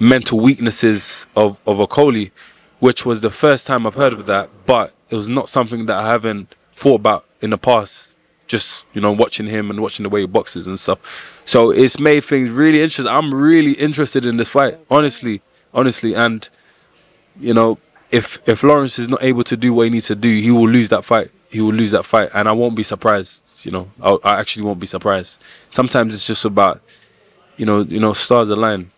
mental weaknesses of of Okolie, which was the first time I've heard of that. But it was not something that I haven't thought about in the past. Just you know, watching him and watching the way he boxes and stuff. So it's made things really interesting. I'm really interested in this fight, honestly, honestly. And you know, if if Lawrence is not able to do what he needs to do, he will lose that fight. He will lose that fight, and I won't be surprised. You know, I, I actually won't be surprised. Sometimes it's just about, you know, you know, stars align.